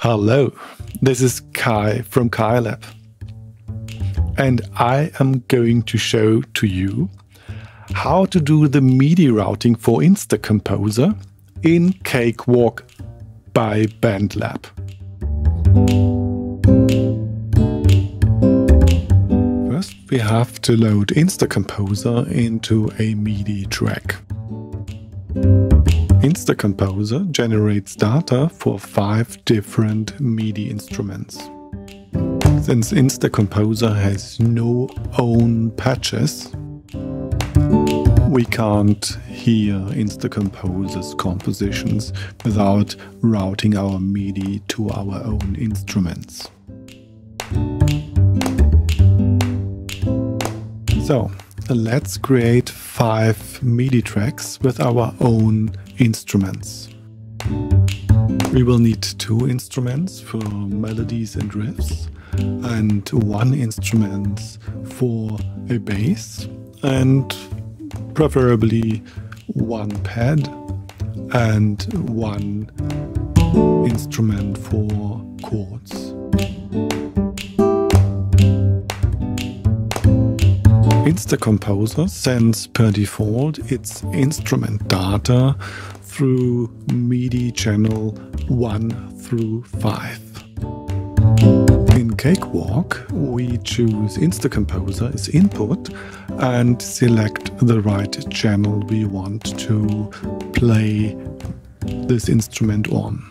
Hello, this is Kai from Kai Lab, And I am going to show to you how to do the MIDI routing for Instacomposer in Cakewalk by BandLab. First, we have to load Instacomposer into a MIDI track. Instacomposer generates data for five different MIDI instruments. Since Instacomposer has no own patches, we can't hear Instacomposer's compositions without routing our MIDI to our own instruments. So, let's create five MIDI tracks with our own instruments. We will need two instruments for melodies and riffs, and one instrument for a bass, and preferably one pad and one instrument for chords. Instacomposer sends per default its instrument data through MIDI channel 1 through 5. In Cakewalk, we choose Instacomposer as input and select the right channel we want to play this instrument on.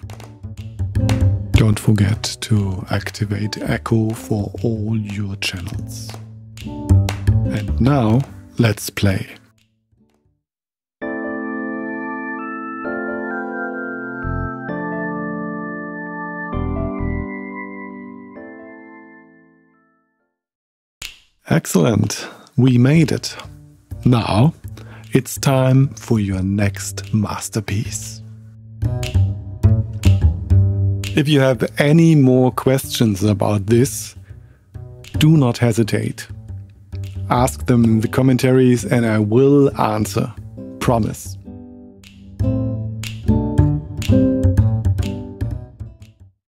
Don't forget to activate Echo for all your channels. And now, let's play. Excellent, we made it. Now, it's time for your next masterpiece. If you have any more questions about this, do not hesitate. Ask them in the commentaries and I will answer. Promise.